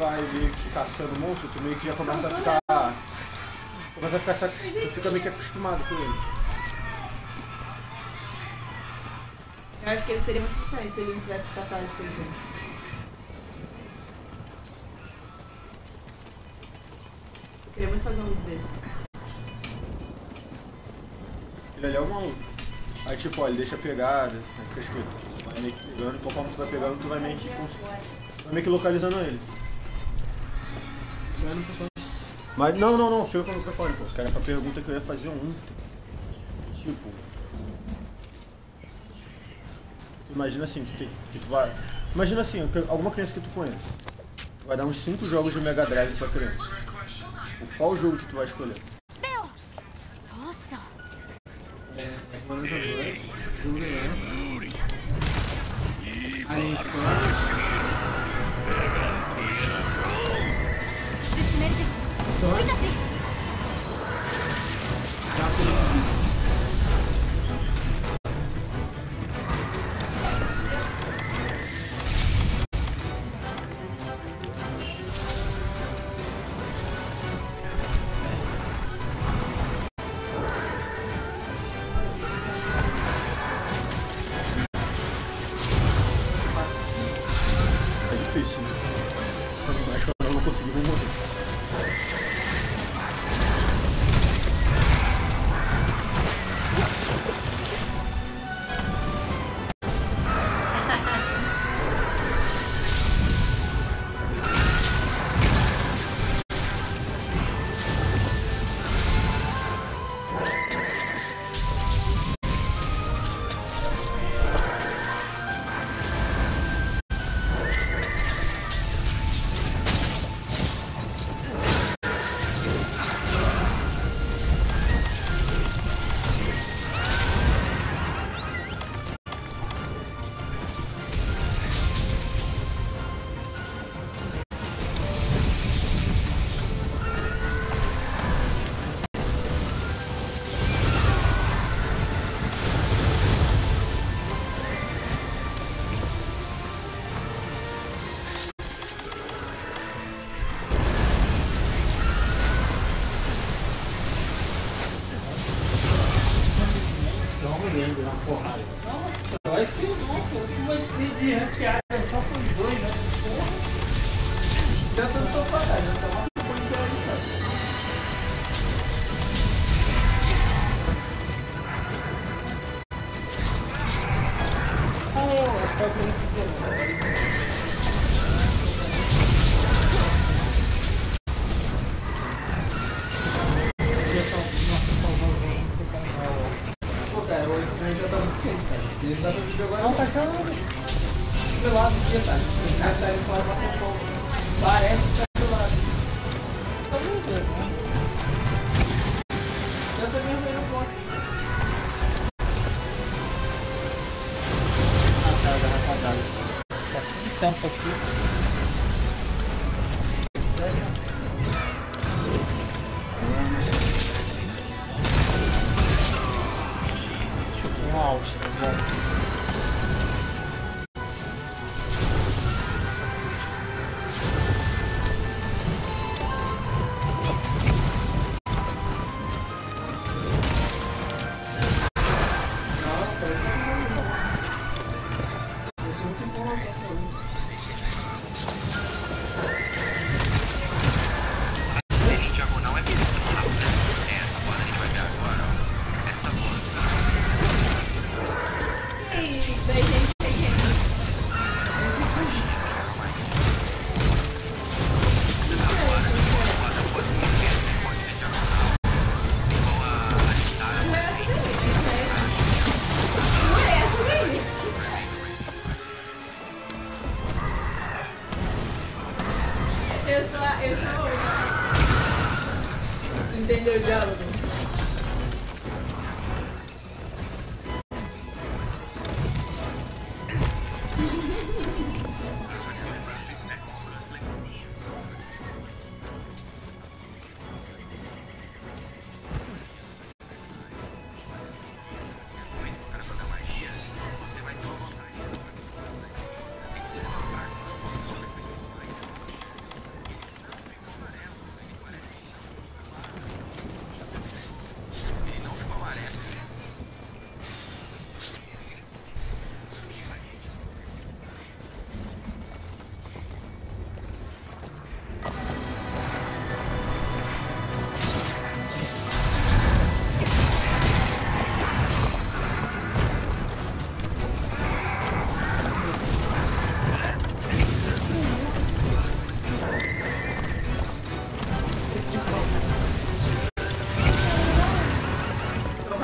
vai meio que caçando monstro, tu meio que já começa a ficar. Começa a ficar. Tu fica meio que acostumado com ele. Eu acho que ele seria muito diferente se ele não tivesse tatuagem que ele. Eu queria muito fazer um vídeo dele. Ele ali é o maluco. Aí tipo, ó, ele deixa pegada, aí fica escrito. Vai meio que pegando, conforme tu vai pegando, tu vai meio que. Vai meio que localizando ele. Mas não não, não, não, com o microfone, pô. Que era pra pergunta que eu ia fazer ontem. Tipo. Imagina assim, que, tu, que tu vai. Imagina assim, que, alguma criança que tu conhece. Tu vai dar uns 5 jogos de Mega Drive pra criança. Tipo, qual jogo que tu vai escolher? É, não vou conseguir, vou morrer. Vai ter, nossa, o que vai ter de ranqueada é só com os dois, né? Porra. Ele não dá pra vídeo agora. Não, tá chamando. Sei lá, do dia, cara. Tem que achar ele fora pra fogo. Parece que tá. Tá a. Entendeu o diálogo?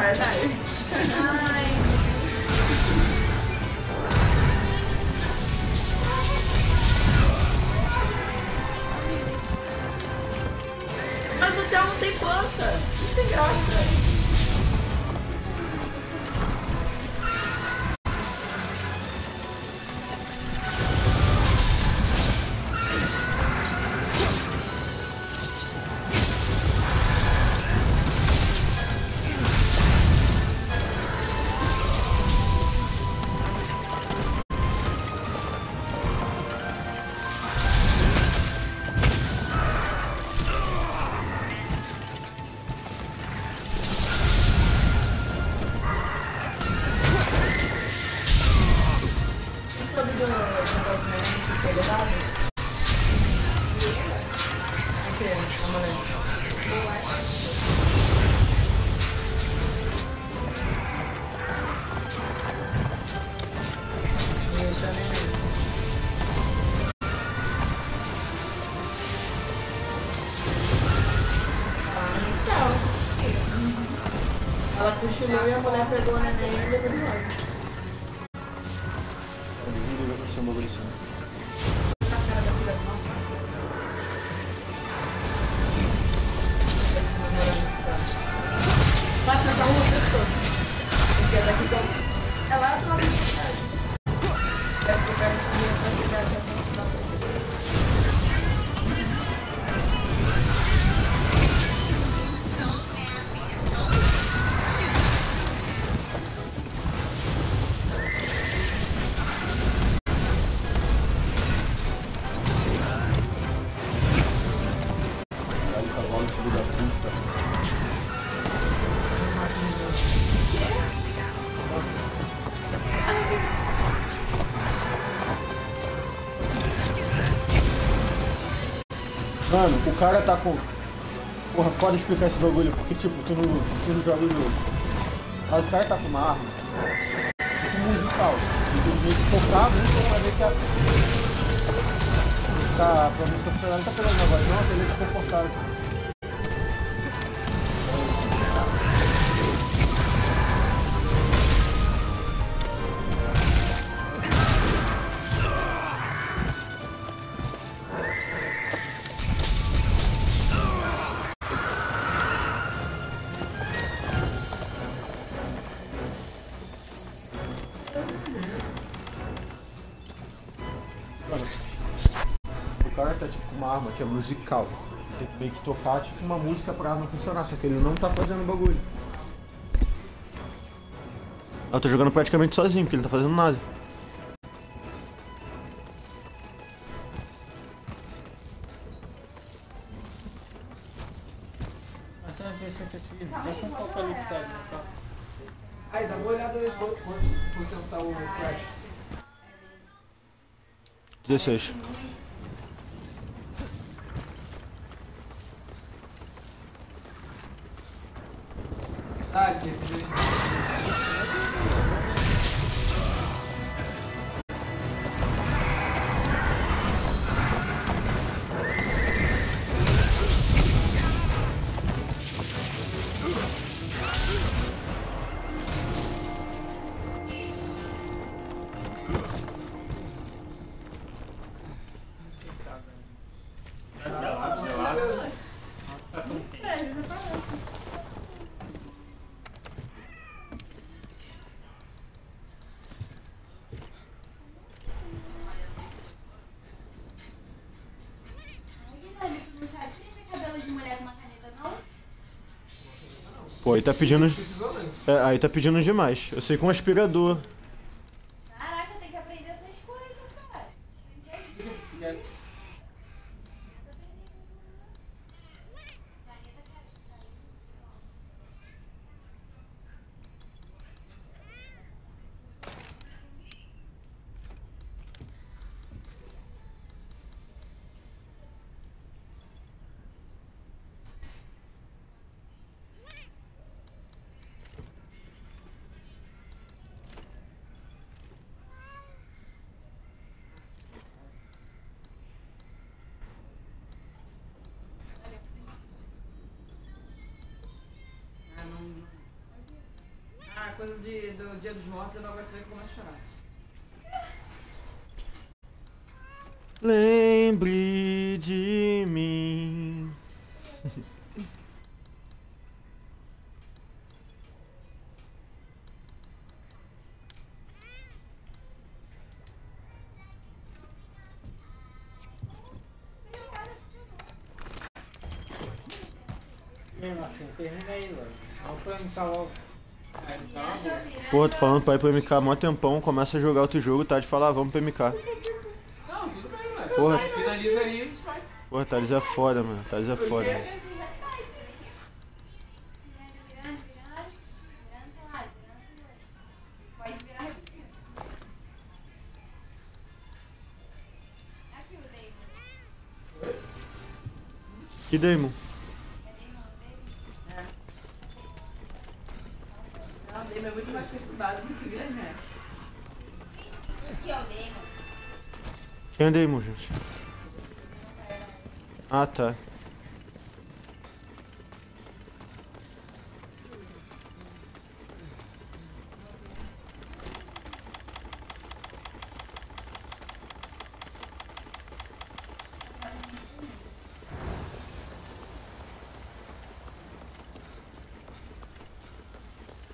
还是 a mulher Mano, o cara tá com. Porra, foda explicar esse bagulho, porque tipo, tu não, tu não joga o jogo. Mas o cara tá com uma arma, tipo musical. Tu meio que tocar a ver que a. Tá, pra música funcionar, não tá pegando na voz, não, é desconfortável. Arma que é musical. Você tem que meio que tocar tipo uma música pra arma funcionar, só que ele não tá fazendo bagulho. Eu tô jogando praticamente sozinho, porque ele não tá fazendo nada. Essa é a versão que eu tive. Deixa eu focar ali que tá. tá. Aí, dá uma olhada aí quanto quanto por cento tá o Crash. 16. Thank you. Pô, aí tá pedindo. É, aí tá pedindo demais. Eu sei com um aspirador. Coisa de, do Dia dos Mortos eu não aguento ver começa a chorar. Lembre de mim. Porra, tô falando pra ir pro MK há mó tempão, começa a jogar outro jogo, tá? De falar, ah, vamos pro MK. Não, tudo bem. Porra. Aí finaliza aí a gente vai. Porra, Thales é foda, mano. Thales é foda. Virando, virando, virando, É muito perturbado do que é o Demon. Quem é Damon, gente? Ah, tá.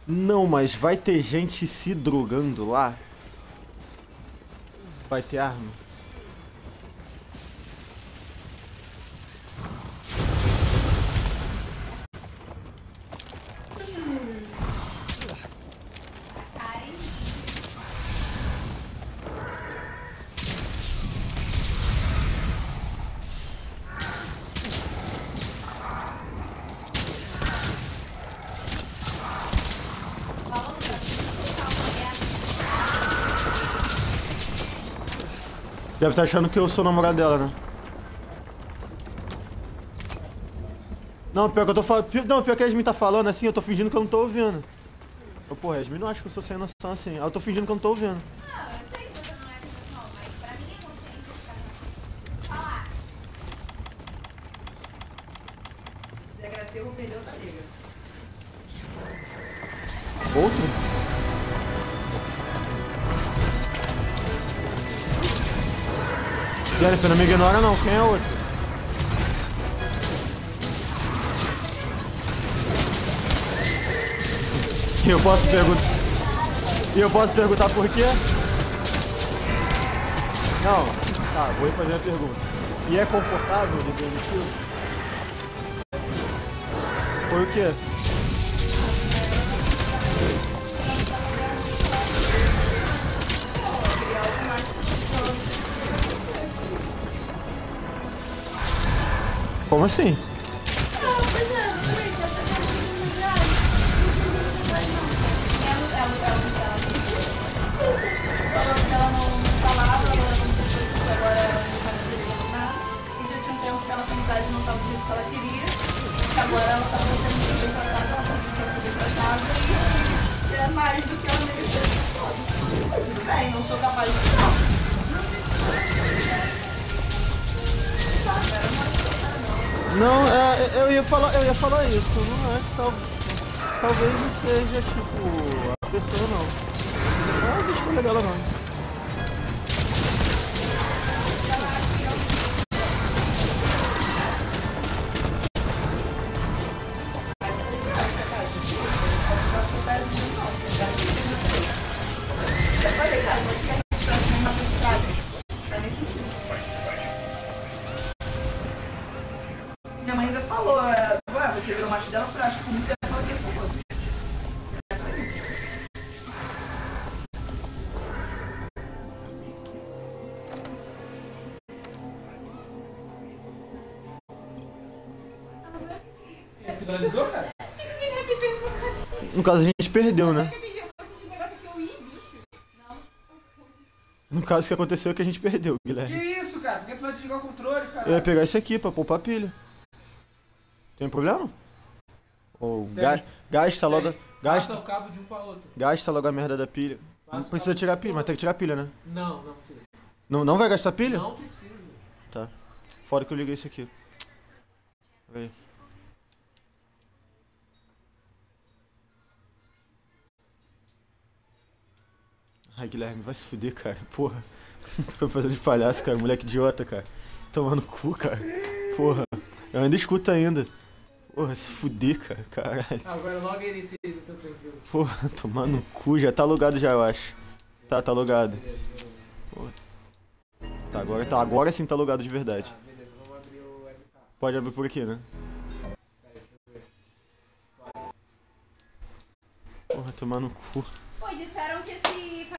Não, mas vai ter gente se drogando lá? Vai ter arma? Deve estar achando que eu sou namorado dela, né? Não, pior que eu tô falando. Não, pior que a Yasmin tá falando assim, eu tô fingindo que eu não tô ouvindo. Ô, porra, a Yasmin não acha que eu sou sem noção assim. Eu tô fingindo que eu não tô ouvindo. Jennifer, não me ignora não, quem é outro? E eu posso perguntar. E eu posso perguntar por quê? Não, tá, vou fazer a pergunta. E é confortável de demitido? Foi o quê? E é mais do que ela merecia. Tudo bem, não sou capaz de não. Não, é, eu ia falar, eu ia falar isso, não é tal, talvez não seja tipo a pessoa não. Não é a escolha dela não. Finalizou, cara? No caso a gente perdeu, né? Não. No caso o que aconteceu é que a gente perdeu, Que Guilherme. isso, cara? Por que tu vai desligar o controle, cara? Eu ia pegar esse aqui pra poupar pilha. Tem problema? Ou Tem. ga- gasta logo. Passa Gasta, o cabo de um pra outro. gasta logo a merda da pilha. Não Passa o precisa tirar pilha, mas tem que tirar pilha, né? Não, não precisa. Não, não vai gastar pilha? Não precisa. Tá. Fora que eu liguei isso aqui. Aí. Ai, Guilherme, vai se fuder, cara. Porra. Tô fazendo de palhaço, cara. Moleque idiota, cara. Tomando cu, cara. Porra. Eu ainda escuto ainda. Porra, se fuder, cara. Caralho. Agora logo teu perfil. Porra, tomar no cu. Já tá logado já, eu acho. Tá, tá logado. Beleza. Tá, agora, tá, agora sim tá logado de verdade. Tá, beleza. Vamos abrir o webcam. Pode abrir por aqui, né? Peraí, deixa eu ver. Porra, tomar no cu. Pô, disseram que esse